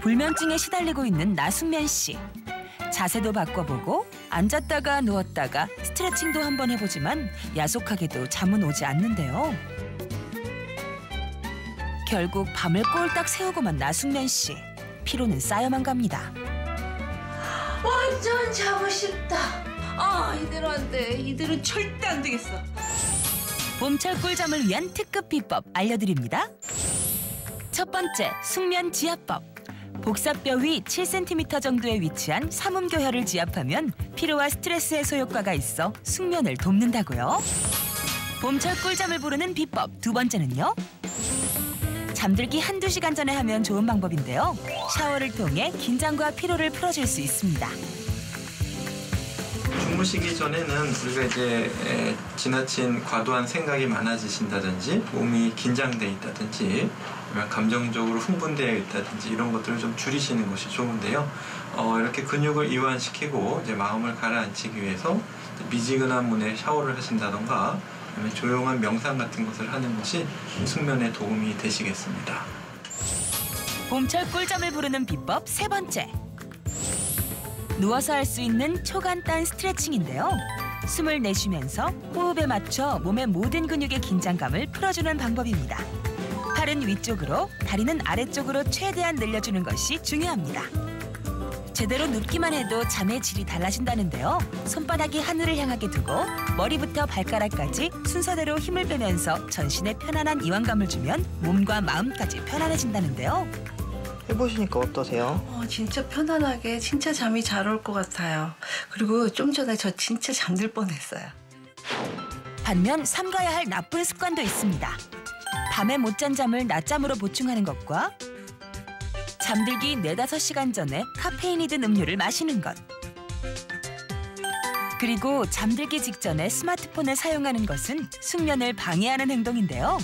불면증에 시달리고 있는 나숙면 씨. 자세도 바꿔보고 앉았다가 누웠다가 스트레칭도 한번 해보지만 야속하게도 잠은 오지 않는데요. 결국 밤을 꼴딱 새우고만 나숙면 씨. 피로는 쌓여만 갑니다. 완전 자고 싶다. 아 이대로 안 돼. 이대로 절대 안 되겠어. 봄철 꿀잠을 위한 특급 비법 알려드립니다. 첫 번째, 숙면 지압법. 복사뼈 위 7cm 정도에 위치한 삼음교혈을 지압하면 피로와 스트레스 해소 효과가 있어 숙면을 돕는다고요. 봄철 꿀잠을 부르는 비법 두 번째는요. 잠들기 한두 시간 전에 하면 좋은 방법인데요. 샤워를 통해 긴장과 피로를 풀어줄 수 있습니다. 주무시기 전에는 우리가 이제 에, 지나친 과도한 생각이 많아지신다든지 몸이 긴장돼 있다든지 감정적으로 흥분되어 있다든지 이런 것들을 좀 줄이시는 것이 좋은데요. 어, 이렇게 근육을 이완시키고 이제 마음을 가라앉히기 위해서 미지근한 문에 샤워를 하신다던가 조용한 명상 같은 것을 하는 것이 숙면에 도움이 되시겠습니다. 봄철 꿀잠을 부르는 비법 세 번째. 누워서 할 수 있는 초간단 스트레칭인데요. 숨을 내쉬면서 호흡에 맞춰 몸의 모든 근육의 긴장감을 풀어주는 방법입니다. 팔은 위쪽으로, 다리는 아래쪽으로 최대한 늘려주는 것이 중요합니다. 제대로 눕기만 해도 잠의 질이 달라진다는데요. 손바닥이 하늘을 향하게 두고 머리부터 발가락까지 순서대로 힘을 빼면서 전신에 편안한 이완감을 주면 몸과 마음까지 편안해진다는데요. 해보시니까 어떠세요? 어, 진짜 편안하게 진짜 잠이 잘 올 것 같아요. 그리고 좀 전에 저 진짜 잠들 뻔했어요. 반면 삼가야 할 나쁜 습관도 있습니다. 밤에 못 잔 잠을 낮잠으로 보충하는 것과 잠들기 네다섯 시간 전에 카페인이 든 음료를 마시는 것. 그리고 잠들기 직전에 스마트폰을 사용하는 것은 숙면을 방해하는 행동인데요.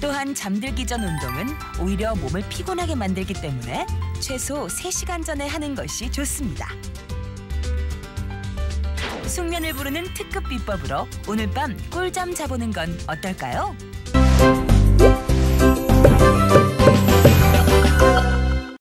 또한 잠들기 전 운동은 오히려 몸을 피곤하게 만들기 때문에 최소 3시간 전에 하는 것이 좋습니다. 숙면을 부르는 특급 비법으로 오늘 밤 꿀잠 자보는 건 어떨까요?